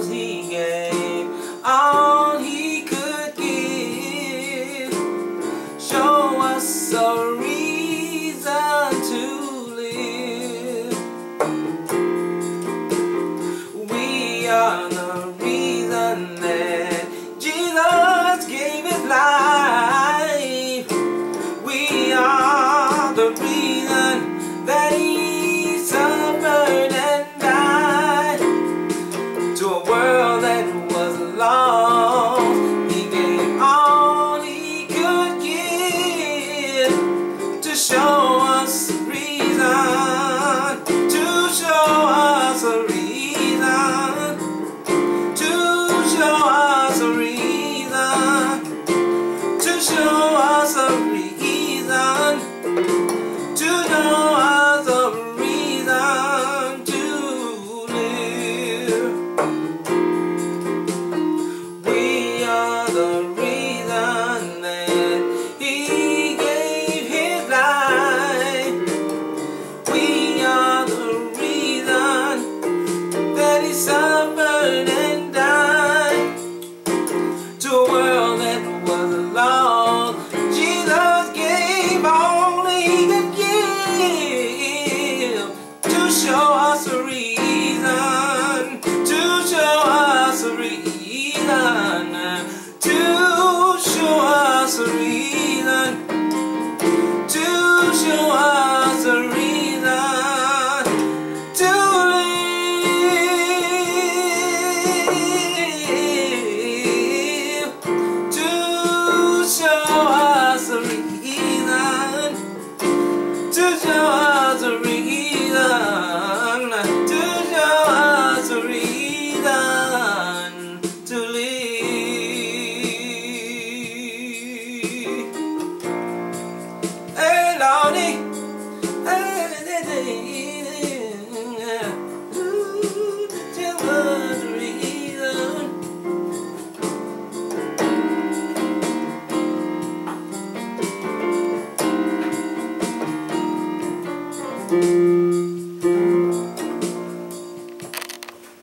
knows he gave all he could give. Show us a reason to live. We are show. sorcery.